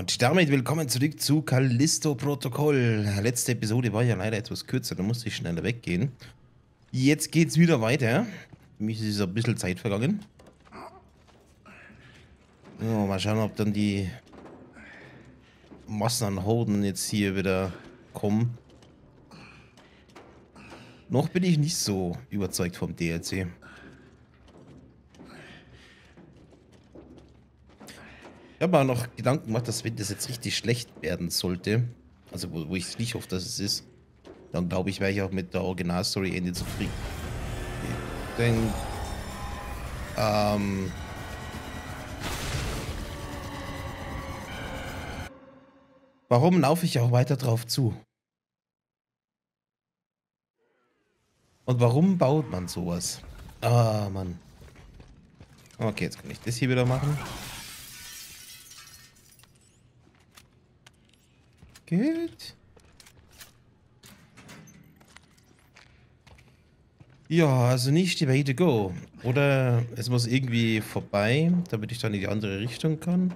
Und damit willkommen zurück zu Callisto Protokoll. Letzte Episode war ja leider etwas kürzer, da musste ich schneller weggehen. Jetzt geht's wieder weiter. Für mich ist ein bisschen Zeit vergangen. Ja, mal schauen, ob dann die Massen an Hoden jetzt hier wieder kommen. Noch bin ich nicht so überzeugt vom DLC. Ich habe mir noch Gedanken gemacht, dass wenn das jetzt richtig schlecht werden sollte, also wo, wo ich nicht hoffe, dass es ist, dann glaube ich, wäre ich auch mit der Originalstory Ende zufrieden. Denn, ähm, warum laufe ich auch weiter drauf zu? Und warum baut man sowas? Ah, Mann. Okay, jetzt kann ich das hier wieder machen. Gut. Ja, also nicht die Way to go. Oder es muss irgendwie vorbei, damit ich dann in die andere Richtung kann.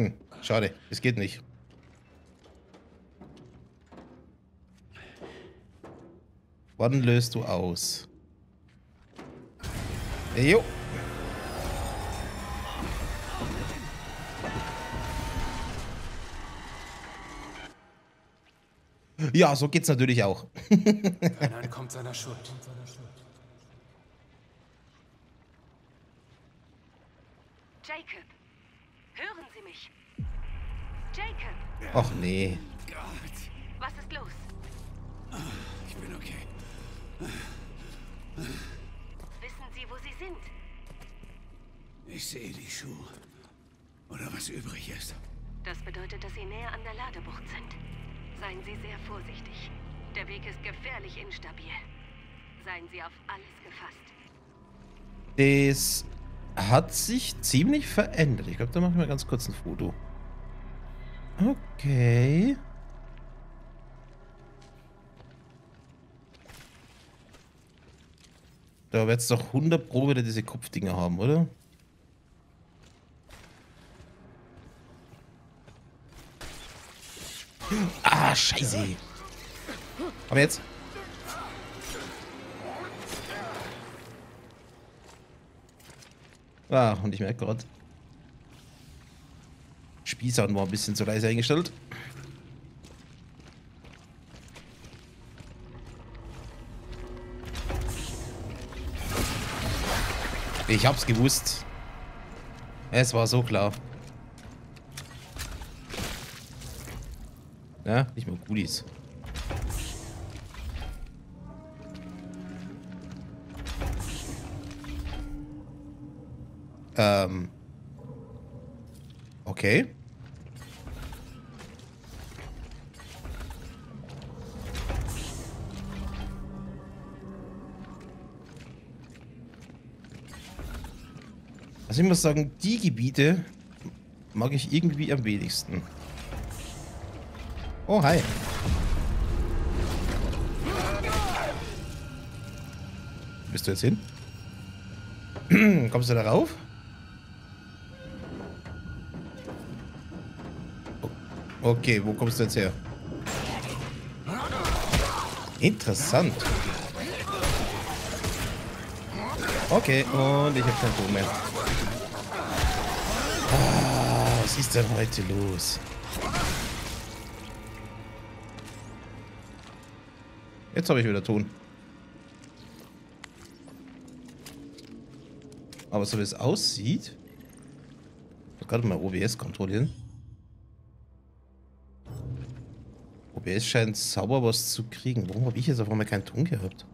Hm, schade, es geht nicht. Wann löst du aus? Jo. Ja, so geht's natürlich auch. Einer kommt seiner Schuld hören Sie mich? Ach nee. Gott, was ist los? ich bin okay. Wissen Sie, wo Sie sind? Ich sehe die Schuhe. Oder was übrig ist. Das bedeutet, dass Sie näher an der Ladebucht sind. Seien Sie sehr vorsichtig. Der Weg ist gefährlich instabil. Seien Sie auf alles gefasst. Das hat sich ziemlich verändert. Ich glaube, da machen wir ganz kurz ein Foto. Okay. Da wird es doch 100 Pro wieder diese Kopfdinger haben, oder? Ah, scheiße. Aber jetzt. Ah, und ich merke gerade. Spießern war ein bisschen zu leise eingestellt. Ich hab's gewusst. Es war so klar. Ja, nicht mal Goodies. Ähm. Okay. Ich muss sagen, die Gebiete mag ich irgendwie am wenigsten. Oh, hi. Bist du jetzt hin? Kommst du da rauf? O- Okay, wo kommst du jetzt her? Interessant. Okay, und ich habe keinen Ton mehr. Ist denn heute los? Jetzt habe ich wieder Ton. Aber so wie es aussieht. Ich gerade mal OBS kontrollieren. OBS scheint sauber was zu kriegen. Warum habe ich jetzt auf einmal keinen Ton gehabt?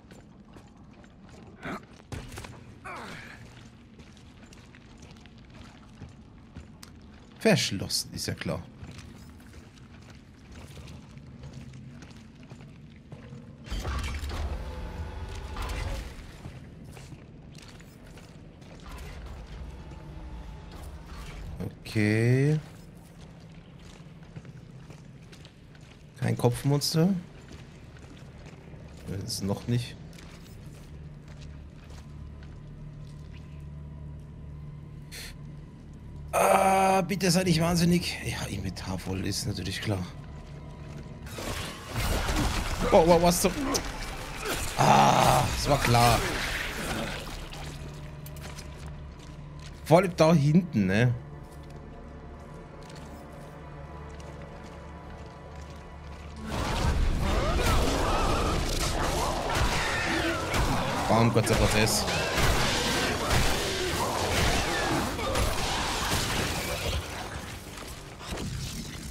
Verschlossen, ist ja klar. Okay. Kein Kopfmonster. Jetzt noch nicht. Bitte sei nicht wahnsinnig. Ja, Inventar voll ist natürlich klar. Oh, oh, was zum... Ah, das war klar. Vor allem da hinten, ne? Bam, kurzer Prozess.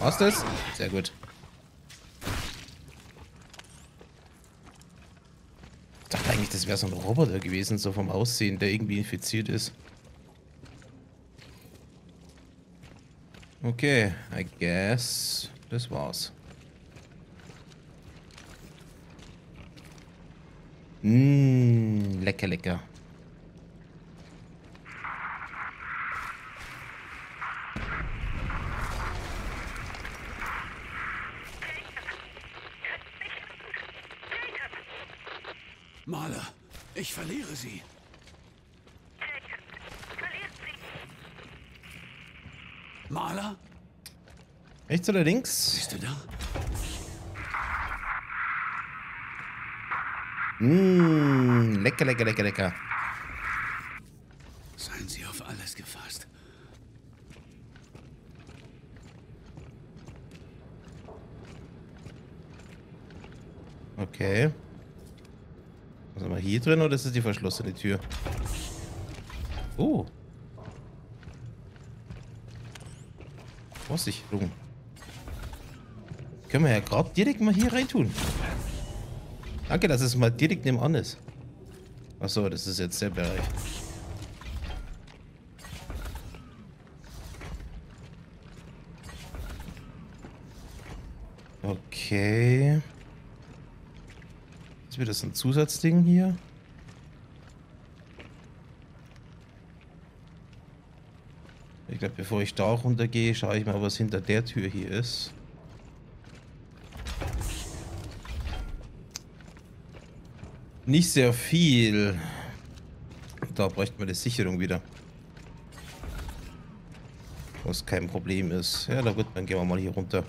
Was das? Sehr gut. Ich dachte eigentlich, das wäre so ein Roboter gewesen, so vom Aussehen, der irgendwie infiziert ist. Okay, I guess das war's. Mmm, lecker, lecker. Maler, ich verliere sie. Maler, Rechts oder links? bist du da? Mmm, lecker, lecker, lecker, lecker. Seien Sie auf alles gefasst. Okay. Was haben wir hier drin oder ist das die verschlossene Tür? Oh. Vorsicht. Können wir ja gerade direkt mal hier rein tun. Danke, dass es mal direkt nebenan ist. Achso, das ist jetzt der Bereich. Okay. Ist wieder so ein Zusatzding hier? Ich glaube, bevor ich da runtergehe, schaue ich mal, was hinter der Tür hier ist. Nicht sehr viel. Da bräuchte man die Sicherung wieder. Was kein Problem ist. Ja, na gut, dann gehen wir mal hier runter.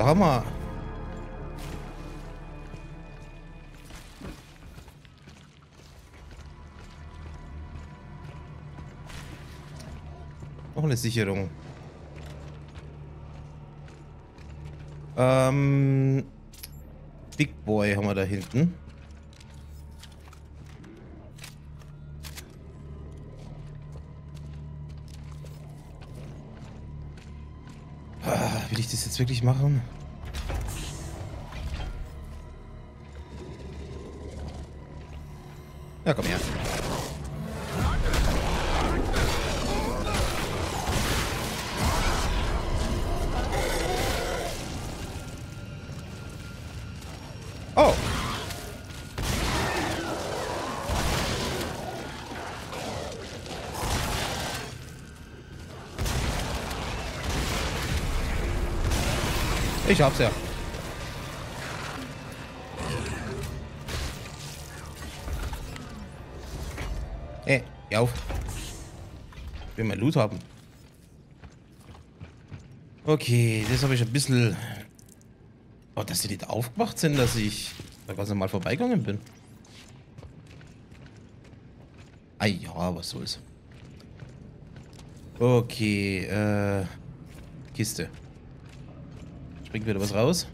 Haben wir. Noch eine Sicherung. Ähm. Big Boy haben wir da hinten. Wirklich machen? Ja, komm her. Ich hab's ja. Ey, geh auf. Ich will mein Loot haben. Okay, das habe ich ein bisschen... Oh, dass die nicht aufgemacht sind, dass ich da ganz normal vorbeigegangen bin. Ah ja, was soll's. Okay, äh... Kiste. Springt wieder was raus.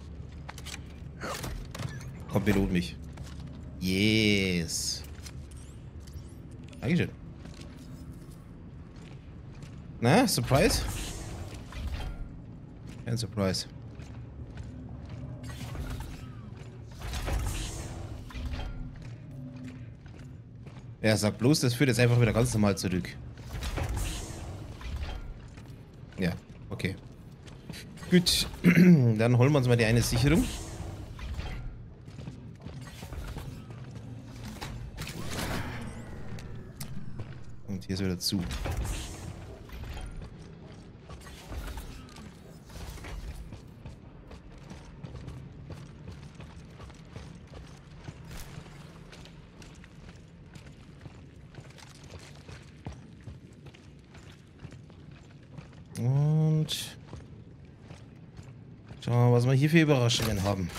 Komm, belohnt mich. Yes. Dankeschön. Na, Surprise? Kein Surprise. Ja, sag bloß, das führt jetzt einfach wieder ganz normal zurück. Ja, okay. Gut, dann holen wir uns mal die eine Sicherung. Und hier ist wieder zu. Hier für Überraschungen haben.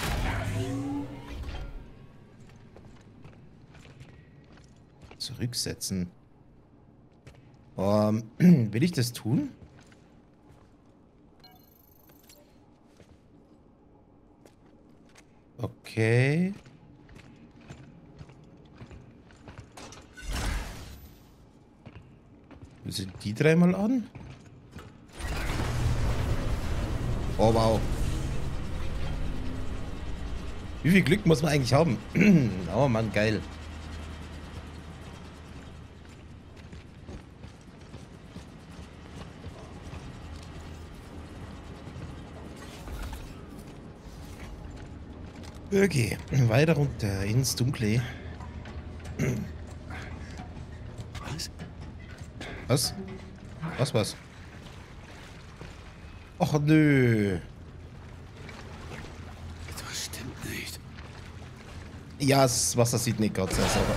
Zurücksetzen. Ähm, will ich das tun? Okay. Sind die dreimal an? Oh, wow. Wie viel Glück muss man eigentlich haben? oh Mann, geil. Okay, weiter runter ins Dunkle. Was? Was? Was, was? Och nö. Etwas stimmt nicht. Ja, das Wasser sieht nicht ganz aus, aber...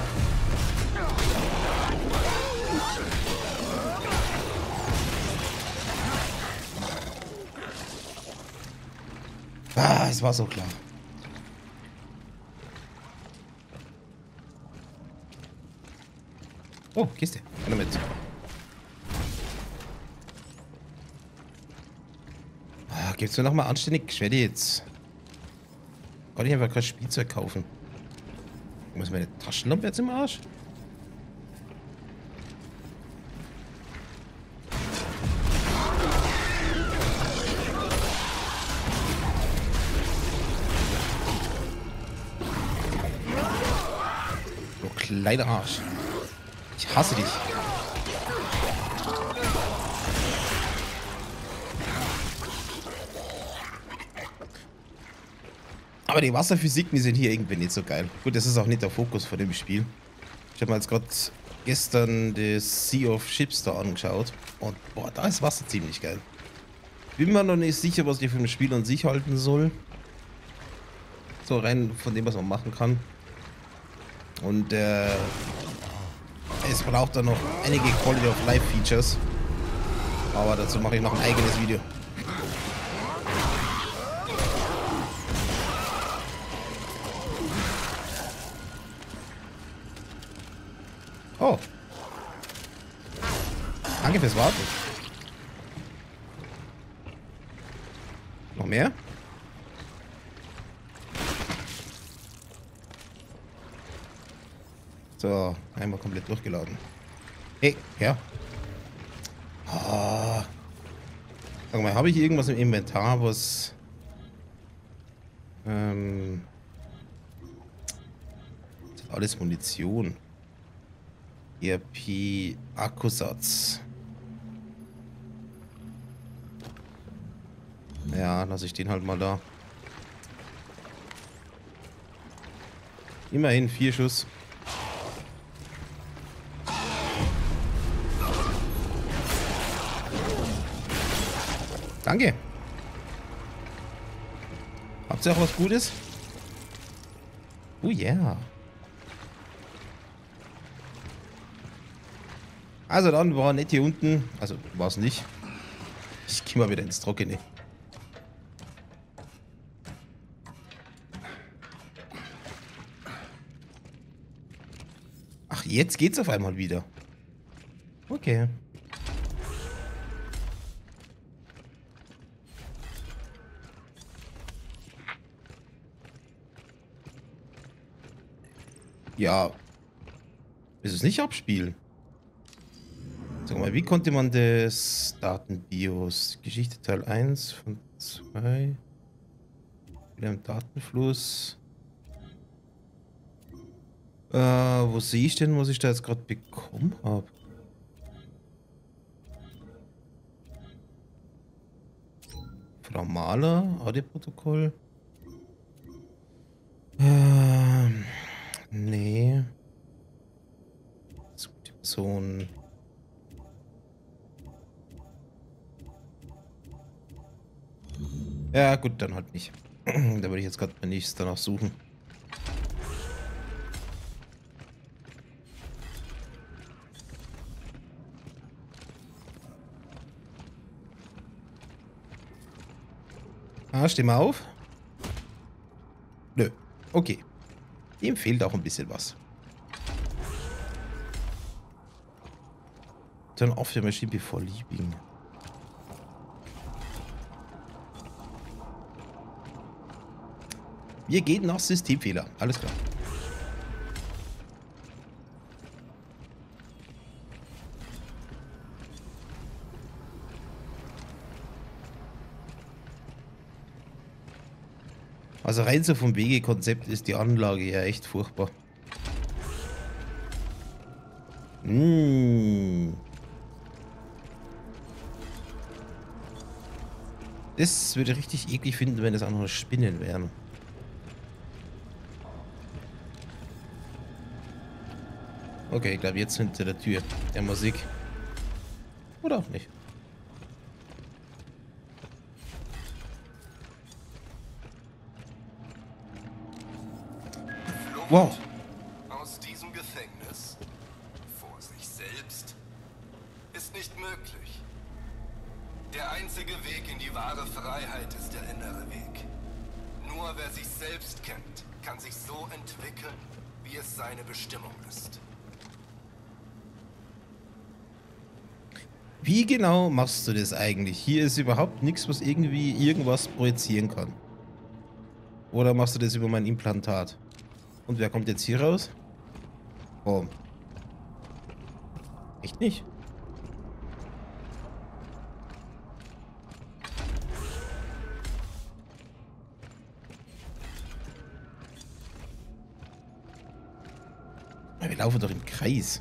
Ah, es war so klar. Oh, Kiste. Komm mit. Ah, gibt's mir noch mal anständig Schwede jetzt. Kann ich einfach kein Spielzeug kaufen. Muss meine Taschenlampe jetzt im Arsch? Du kleiner Arsch. Ich hasse dich. Aber die Wasserphysiken, die sind hier irgendwie nicht so geil. Gut, das ist auch nicht der Fokus von dem Spiel. Ich habe mir jetzt gerade gestern das Sea of Ships da angeschaut. Und boah, da ist Wasser ziemlich geil. Bin mir noch nicht sicher, was ich von dem Spiel an sich halten soll. So rein von dem, was man machen kann. Und äh, es braucht dann noch einige Quality of Life Features. Aber dazu mache ich noch ein eigenes Video. Oh. Danke fürs Warten. Noch mehr? So, einmal komplett durchgeladen. Hey, ja. Ah. Sag mal, habe ich irgendwas im Inventar, was... Ähm... Alles Munition. ERP Akkusatz. Ja, lasse ich den halt mal da. Immerhin vier Schuss. Danke. Habt ihr auch was Gutes? Oh yeah. Also dann war nicht hier unten. Also war es nicht. Ich gehe mal wieder ins Trockene. Ach, jetzt geht's auf einmal wieder. Okay. Ja. Ist es nicht abspielen? Sag mal, wie konnte man das Datenbios, Geschichte Teil 1 von 2, wieder im Datenfluss. Äh, wo sehe ich denn, was ich da jetzt gerade bekommen habe? Frau Mahler, AD-Protokoll. Ähm, nee. So, die Person. Ja, gut, dann halt nicht. da würde ich jetzt gerade mal nichts danach suchen. Ah, steh mal auf. Nö. Okay. Ihm fehlt auch ein bisschen was. Turn off the machine before leaving. Wir gehen nach Systemfehler. Alles klar. Also rein so vom Wegekonzept ist die Anlage ja echt furchtbar. Mmh. Das würde ich richtig eklig finden, wenn das auch noch Spinnen wären. Okay, ich glaube jetzt hinter der Tür der Musik. Oder auch nicht. Wow. Genau machst du das eigentlich? Hier ist überhaupt nichts, was irgendwie irgendwas projizieren kann. Oder machst du das über mein Implantat? Und wer kommt jetzt hier raus? Oh. Echt nicht? Wir laufen doch im Kreis.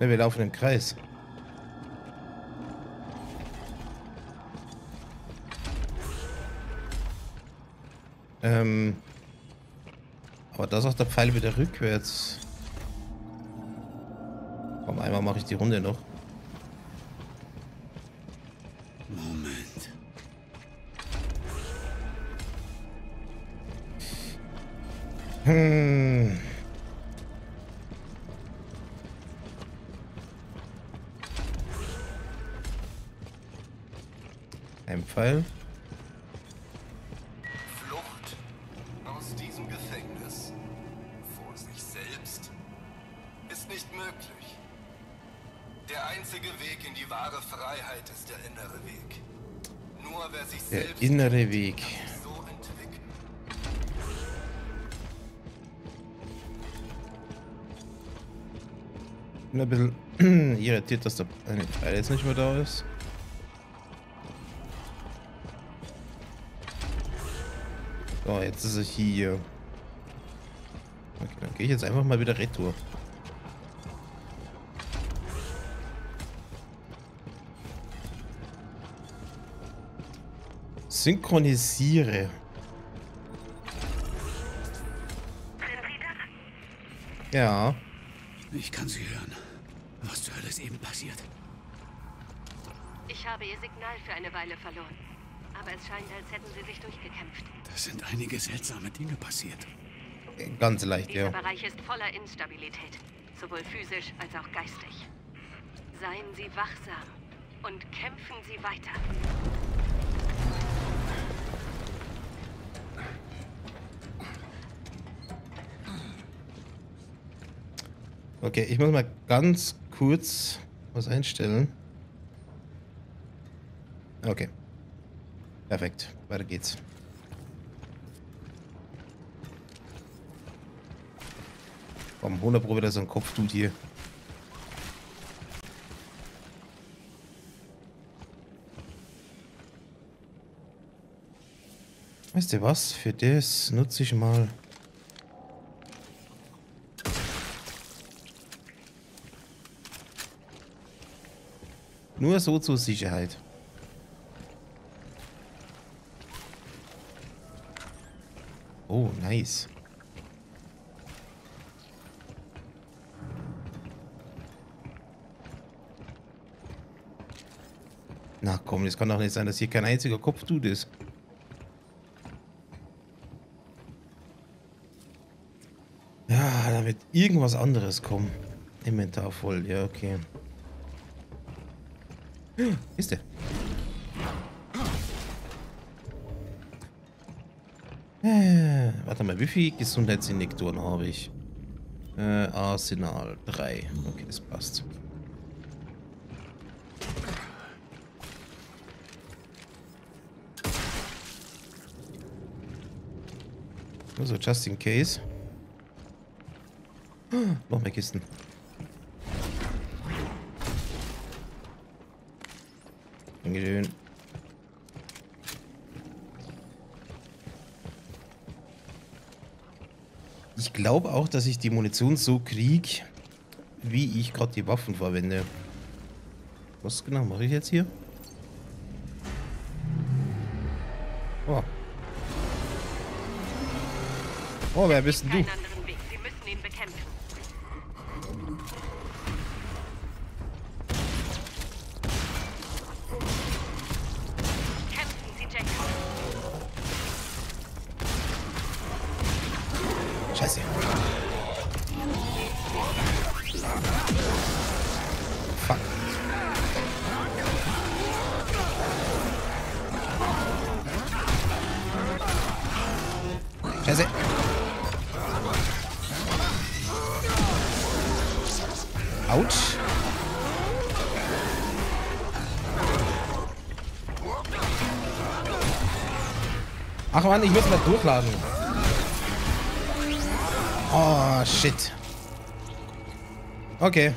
Ja, wir laufen im Kreis. Ähm. Aber da sagt der Pfeil wieder rückwärts. Komm, einmal mache ich die Runde noch. Moment. Hm. Pfeil. Flucht aus diesem Gefängnis vor sich selbst ist nicht möglich. Der einzige Weg in die wahre Freiheit ist der innere Weg. Nur wer sich Der selbst innere Weg. so entwickelt. Bin ein bisschen irritiert, dass der eine Pfeil jetzt nicht mehr da ist. So, jetzt ist er hier. Okay, dann gehe ich jetzt einfach mal wieder retour. Synchronisiere. Ja. Ich kann sie hören. Was zur Hölle ist eben passiert? Ich habe ihr Signal für eine Weile verloren. Aber es scheint, als hätten sie sich durchgekämpft. Da sind einige seltsame Dinge passiert. Ganz leicht, Dieser ja. Bereich ist voller Instabilität, sowohl physisch als auch geistig. Seien Sie wachsam und kämpfen Sie weiter. Okay, ich muss mal ganz kurz was einstellen. Okay. Perfekt. Weiter geht's. Komm, 100 Pro wieder so ein Kopf tut hier. Weißt du was? Für das nutze ich mal. Nur so zur Sicherheit. Oh, nice. Na komm, das kann doch nicht sein, dass hier kein einziger Kopfdude ist. Ja, da wird irgendwas anderes kommen. Inventar voll, ja, okay. Ist der? Warte mal, wie viele Gesundheitsinjektoren habe ich? Äh, Arsenal 3. Okay, das passt. Also, just in case. Noch mehr Kisten. Dankeschön. Glaube auch, dass ich die Munition so krieg, wie ich gerade die Waffen verwende. Was genau mache ich jetzt hier? Oh. Oh, wer bist denn du? Scheiße. Autsch. Ach man, ich muss mal durchladen. Oh, shit. Okay.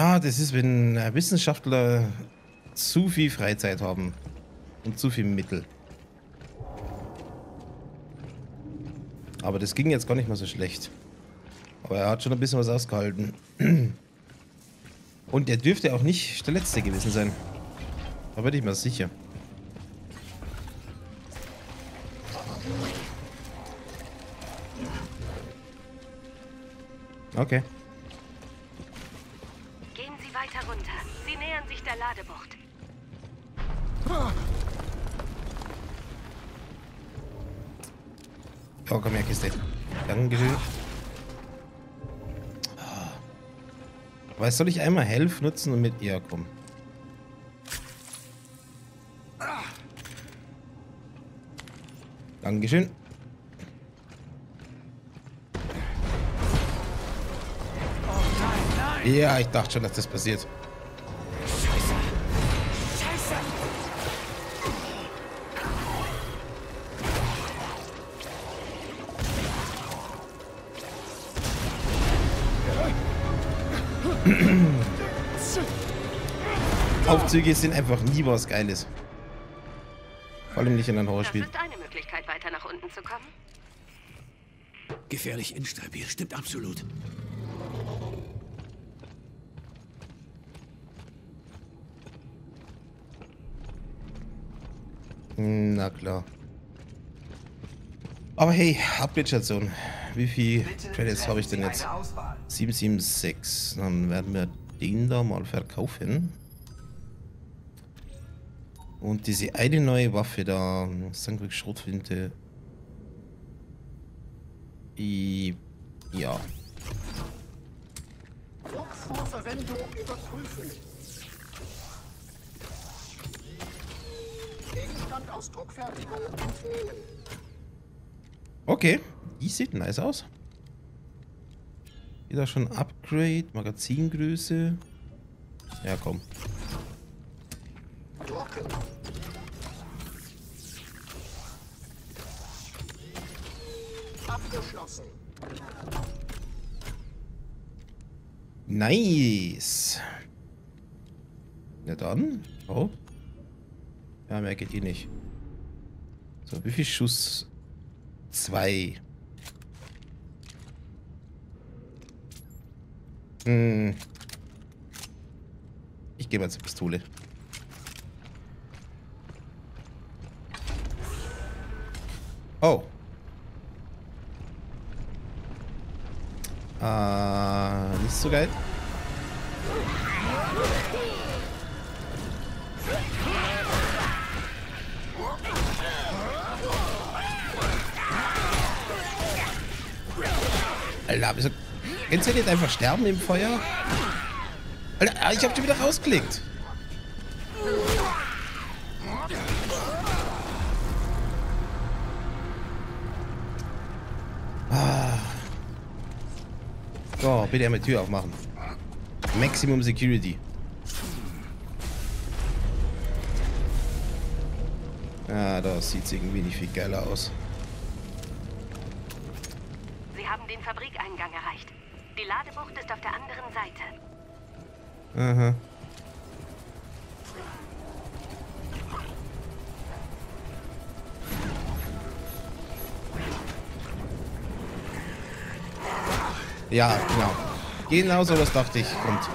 Ja, das ist, wenn Wissenschaftler zu viel Freizeit haben und zu viel Mittel. Aber das ging jetzt gar nicht mal so schlecht. Aber er hat schon ein bisschen was ausgehalten. Und er dürfte auch nicht der Letzte gewesen sein. Da bin ich mir sicher. Okay. Oh, komm her, Kiste. Dankeschön. Aber soll ich einmal Health nutzen und mit ihr kommen? Dankeschön. Ja, ich dachte schon, dass das passiert. Aufzüge sind einfach nie was Geiles. Vor allem nicht in einem Das Horrorspiel. ist eine Möglichkeit, weiter nach unten zu kommen. Gefährlich instabil, stimmt absolut. Na klar. Aber hey, Upgrade-Station. Wie viel Credits habe ich denn jetzt? 776. Dann werden wir den da mal verkaufen. Und diese eine neue Waffe da, Sandwich Schrotflinte. I, ja. Okay, die sieht nice aus. Wieder schon Upgrade, Magazingröße. Ja, komm. Abgeschlossen. Nice. Na dann. Oh. Ja, mehr geht eh nicht. So, wie viel Schuss? Zwei. Hm. Ich gehe mal zur Pistole. Äh, nicht so geil. Alter, wieso... Kannst du nicht einfach sterben im Feuer? Alter, ah, ich hab schon wieder rausgeklickt. Bitte einmal Tür aufmachen. Maximum Security. Ah, das sieht irgendwie nicht viel geiler aus. Sie haben den Fabrikeingang erreicht. Die Ladebucht ist auf der anderen Seite. Aha. Ja, genau. Genau so was dachte ich. Kommt.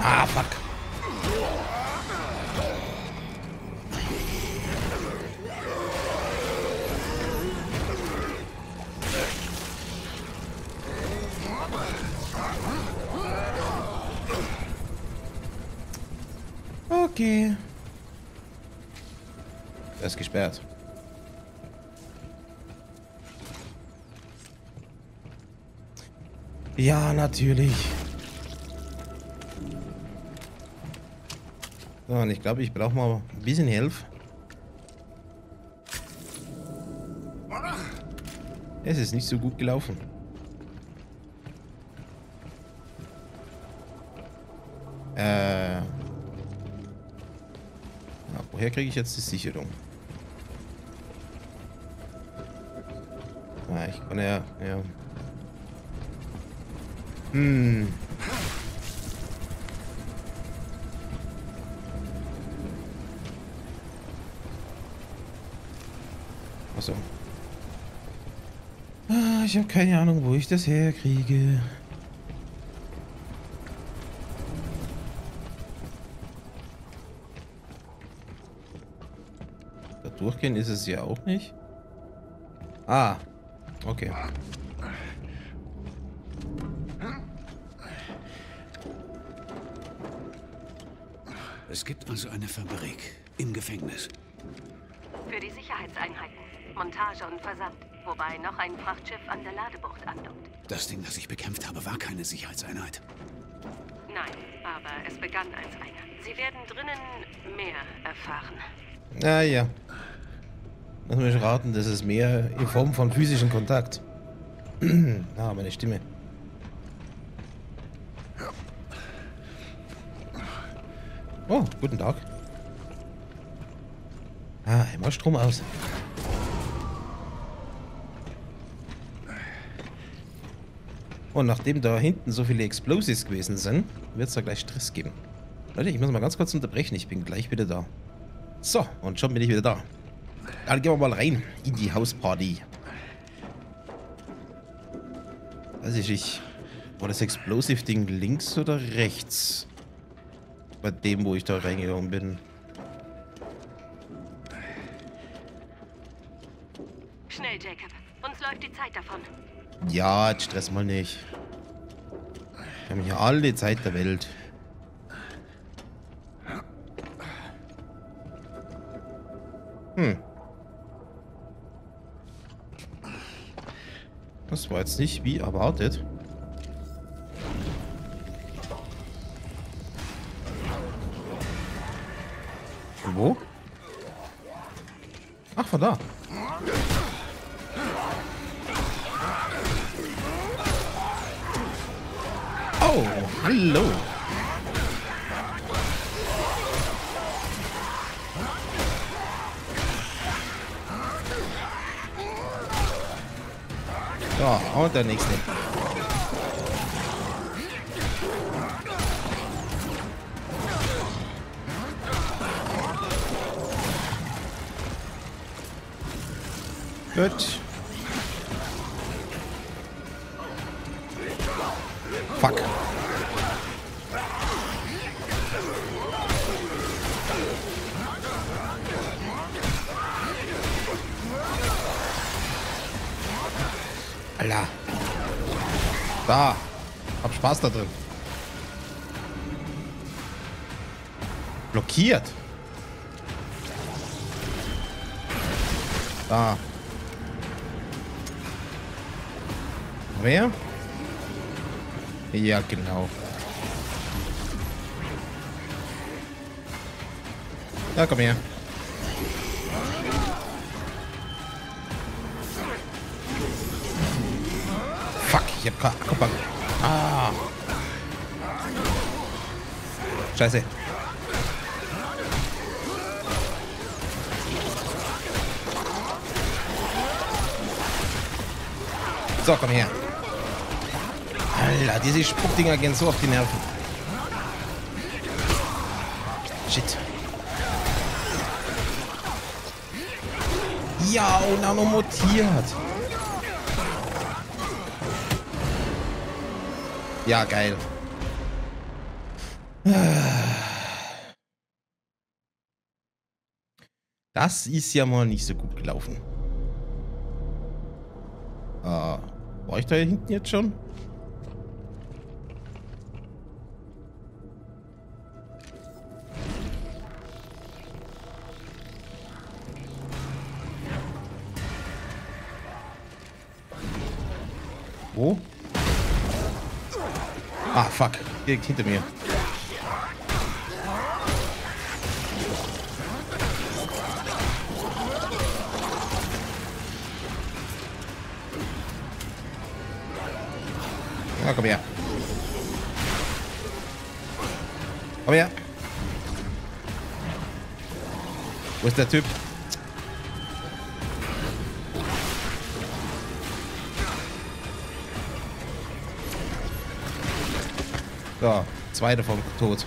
Ah, fuck. Okay. Er gesperrt. Ja, natürlich. So, und ich glaube, ich brauche mal ein bisschen Hilfe. Es ist nicht so gut gelaufen. Äh. Ja, woher kriege ich jetzt die Sicherung? Kann ja, ja. Hm. Achso. Ah, ich habe keine Ahnung, wo ich das herkriege. Da durchgehen ist es ja auch nicht. Ah, okay. Es gibt also eine Fabrik im Gefängnis. Für die Sicherheitseinheiten. Montage und Versand. Wobei noch ein Frachtschiff an der Ladebucht andockt. Das Ding, das ich bekämpft habe, war keine Sicherheitseinheit. Nein, aber es begann als eine. Sie werden drinnen mehr erfahren. Ah ja. Lass mich raten, das ist mehr in Form von physischen Kontakt. ah, meine Stimme. Oh, guten Tag. Ah, immer Strom aus. Und nachdem da hinten so viele Explosives gewesen sind, wird es da gleich Stress geben. Leute, ich muss mal ganz kurz unterbrechen. Ich bin gleich wieder da. So, und schon bin ich wieder da. Dann gehen wir mal rein in die Hausparty. Weiß ich nicht. War das Explosive-Ding links oder rechts? Bei dem, wo ich da reingegangen bin. Schnell, Jacob. Uns läuft die Zeit davon. Ja, jetzt stress mal nicht. Wir haben hier alle Zeit der Welt. Hm. Das war jetzt nicht wie erwartet. Wo? Ach, von da. Oh, hallo. So, und der nächste. Gut. Da drin. Blockiert. Da. Wer? Ja, genau. Ja, komm her. Fuck, ich hab grad... Mal. Ah. Scheiße. So, komm her. Alter, diese Spuckdinger gehen so auf die Nerven. Shit. Ja, und nanomotiert. Ja, geil. Das ist ja mal nicht so gut gelaufen. Äh, war ich da hinten jetzt schon? Fuck. Direkt hinter mir. Ja, komm her. Komm So, zwei davon tot.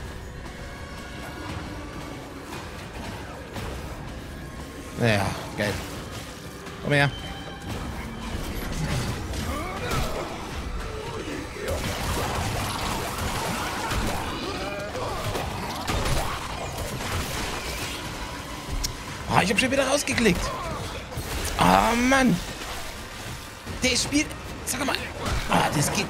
Naja, geil. Komm her. Ah, ich hab schon wieder rausgeklickt. Ah, Mann. Der spielt... Sag mal. Ah, das geht...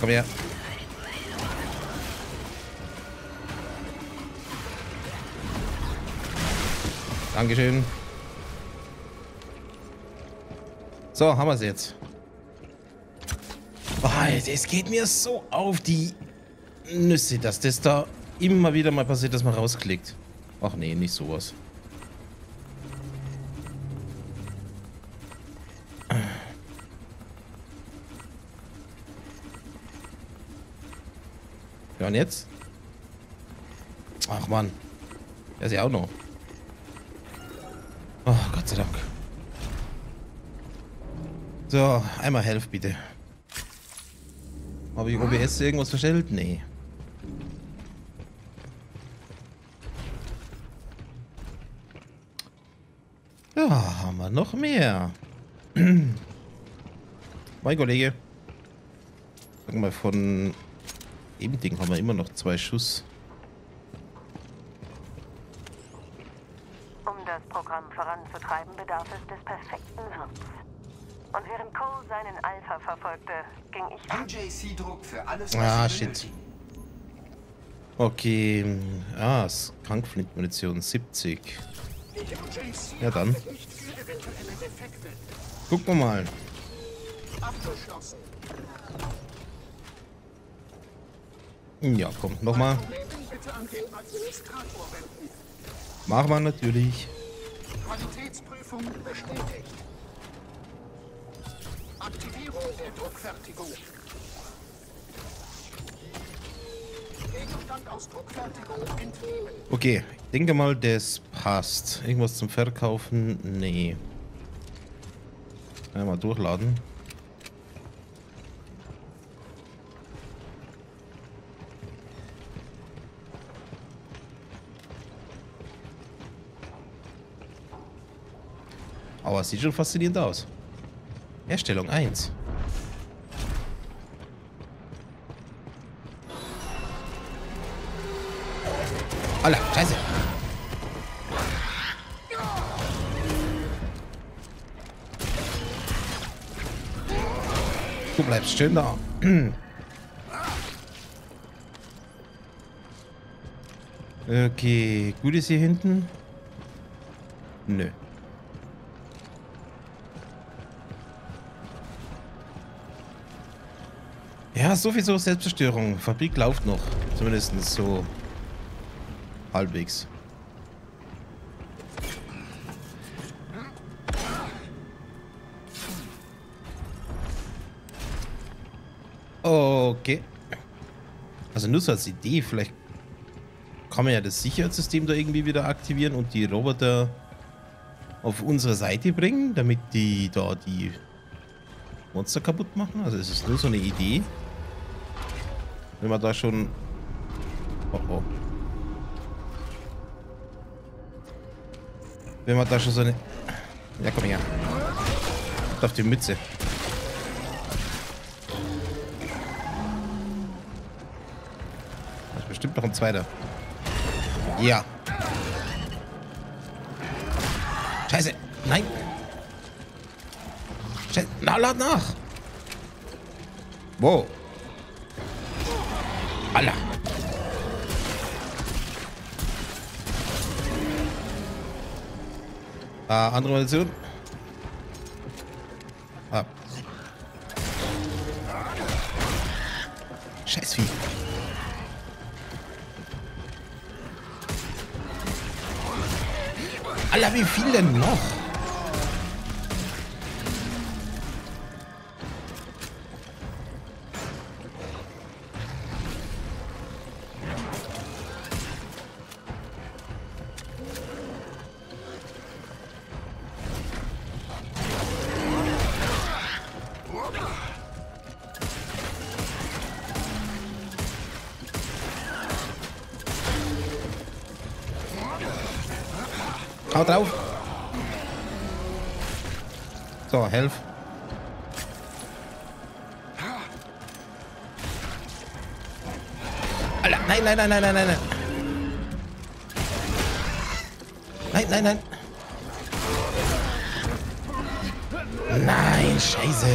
komm her. Dankeschön. So, haben wir es jetzt. Oh, es geht mir so auf die Nüsse, dass das da immer wieder mal passiert, dass man rausklickt. Ach nee, nicht sowas. Ja, und jetzt? Ach man. Der ist ja auch noch. Oh, Gott sei Dank. So, einmal helf bitte. Habe ich OBS irgendwas verstellt? Nee. Ja, haben wir noch mehr. mein Kollege. Sagen wir von dem Ding haben wir immer noch zwei Schuss. Um das Programm voranzutreiben, bedarf es des perfekten Wirts. Und während Cole seinen Alpha verfolgte, ging ich... MJC-Druck für alles, was Ah, shit. Okay. Ah, Krankflintmunition 70. Die MJC Ja, dann. Gucken wir mal. Ja, komm, nochmal. Machen wir natürlich. Qualitätsprüfung bestätigt. Aktivierung der Druckfertigung. Gegenstand aus Druckfertigung entnehmen. Okay, ich denke mal, das passt. Irgendwas zum Verkaufen? Nee. Einmal durchladen. Aber es sieht schon faszinierend aus. Herstellung 1. Alter, scheiße. Du bleibst schön da. Okay, gut ist hier hinten? Nö. Ja, sowieso Selbstzerstörung. Fabrik läuft noch. Zumindest so halbwegs. Okay. Also nur so als Idee, vielleicht kann man ja das Sicherheitssystem da irgendwie wieder aktivieren und die Roboter auf unsere Seite bringen, damit die da die Monster kaputt machen. Also es ist nur so eine Idee. Wenn man da schon... Oh oh. Wenn man da schon so eine... Ja, komm her. Auf die Mütze. Da ist bestimmt noch ein zweiter. Ja. Scheiße. Nein. Scheiße. Na, lad nach. Wow. Alter. Ah, andere Munition. Ah. Scheißvieh. Alter, wie viel denn noch? Nein, nein, nein, nein, nein, nein, nein. Nein, nein, nein. Scheiße.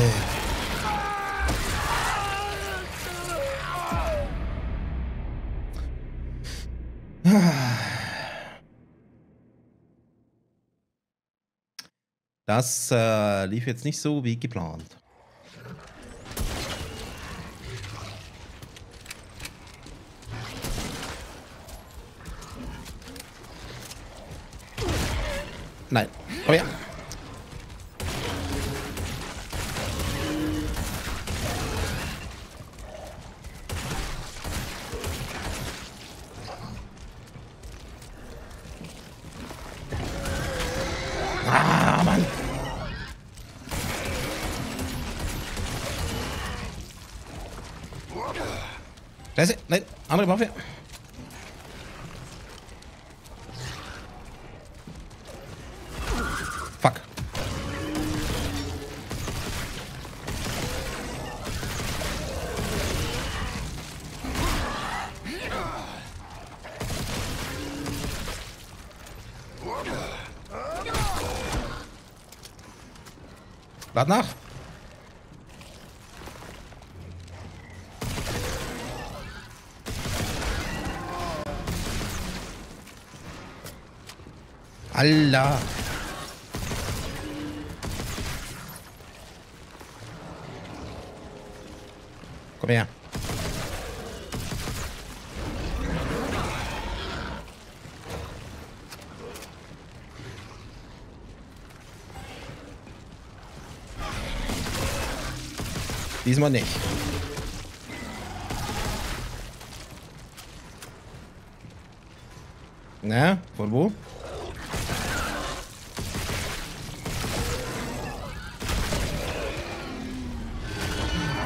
Das äh, lief jetzt nicht so wie geplant. Nein. Oh ja. Ah, Mann. Scheiße, nein, andere Waffe. Lad nach. Allah. Komm her. Diesmal nicht. Na, von wo?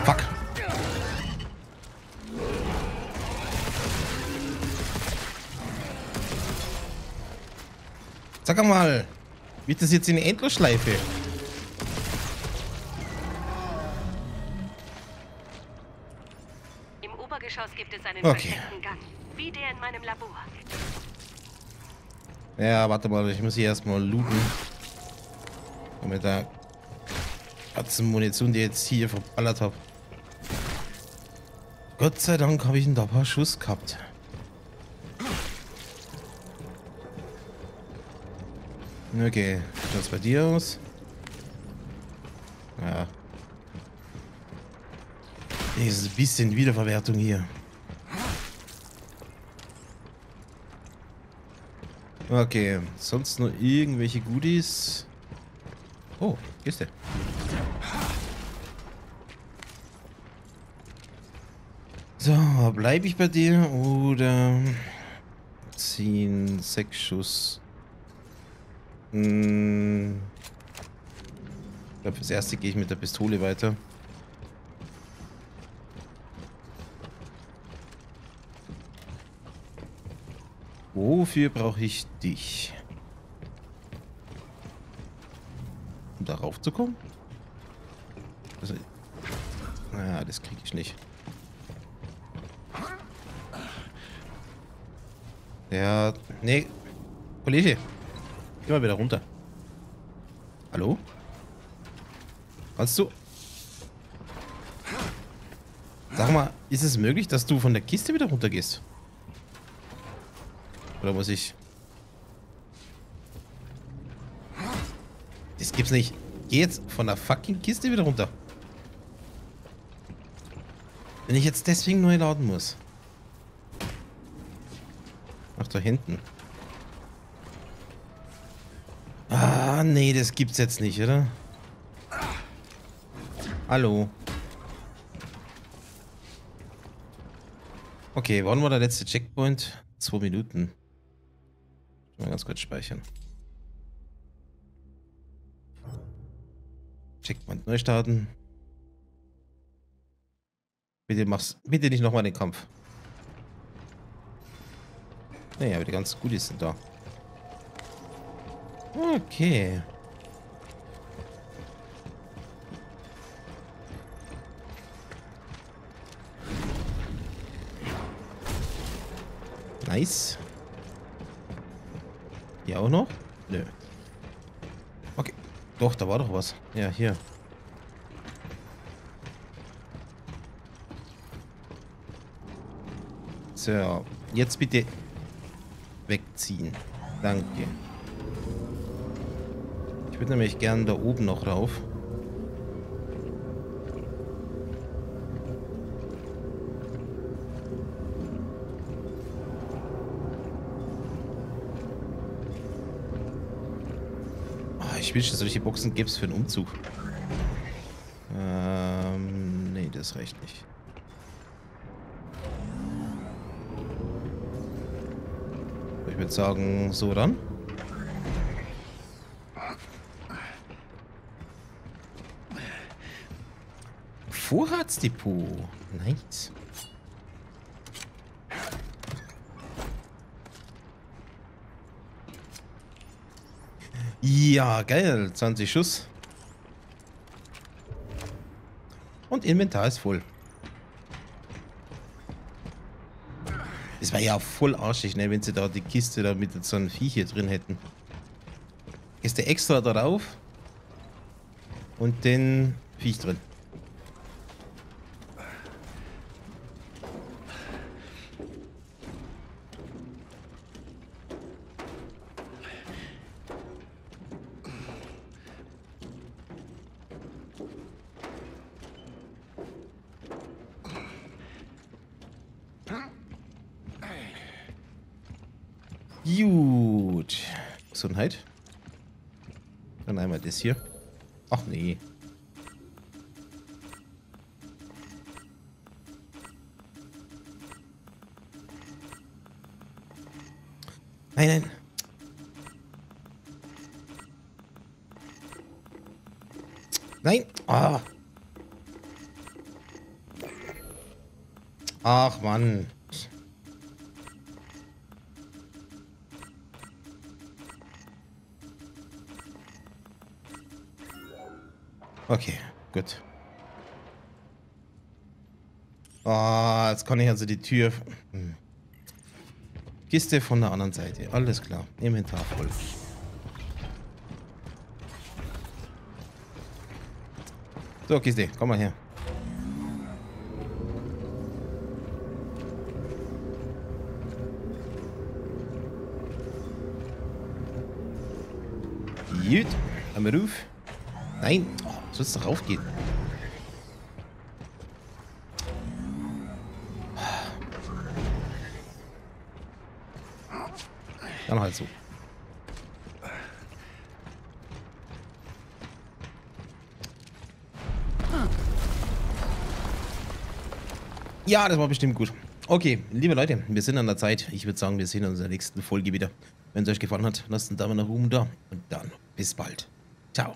Fuck. Sag mal, wird das jetzt in Endlosschleife? Okay. Ja, warte mal, ich muss hier erstmal looten. Und mit der ganzen Munition, die ich jetzt hier verballert habe. Gott sei Dank habe ich ein paar Schuss gehabt. Okay, schaut's bei dir aus? Ja. Ein bisschen Wiederverwertung hier. Okay, sonst noch irgendwelche Goodies? Oh, Kiste. So, bleibe ich bei dir oder ziehen sechs Schuss? Hm. Ich glaube, fürs erste gehe ich mit der Pistole weiter. Wofür brauche ich dich? Um darauf zu kommen? Also, naja, das kriege ich nicht. Ja, nee. Kollege, geh mal wieder runter. Hallo? Kannst du... Sag mal, ist es möglich, dass du von der Kiste wieder runtergehst? Oder muss ich... Das gibt's nicht. Geh jetzt von der fucking Kiste wieder runter. Wenn ich jetzt deswegen neu laden muss. Ach, da hinten. Ah, nee, das gibt's jetzt nicht, oder? Hallo. Okay, wann war der letzte Checkpoint? Zwei Minuten. Mal ganz kurz speichern. Checkpoint neu starten. Bitte mach's. Bitte nicht nochmal den Kampf. Naja, aber die ganz Goodies sind da. Okay. Nice. Hier auch noch? Nö. Okay. Doch, da war doch was. Ja, hier. So, jetzt bitte wegziehen. Danke. Ich würde nämlich gern da oben noch rauf. Oh, ich wünschte, solche Boxen gäbe es für einen Umzug. Ähm, nee, das reicht nicht. Ich würde sagen, so dann. Vorratsdepot. Nice. Ja, geil. 20 Schuss. Und Inventar ist voll. Es wäre ja voll arschig, ne, wenn sie da die Kiste da mit so einem Viech hier drin hätten. Ist der extra darauf und den Viech drin. Hier. Ach nee. Ah, jetzt kann ich also die Tür... Hm. Kiste von der anderen Seite. Alles klar. Inventar voll. So, Kiste, komm mal her. Gut, wir Ruf. Nein, oh, soll es doch aufgehen. Dann halt so. Ja, das war bestimmt gut. Okay, liebe Leute, wir sind an der Zeit. Ich würde sagen, wir sehen uns in der nächsten Folge wieder. Wenn es euch gefallen hat, lasst einen Daumen nach oben da. Und dann bis bald. Ciao.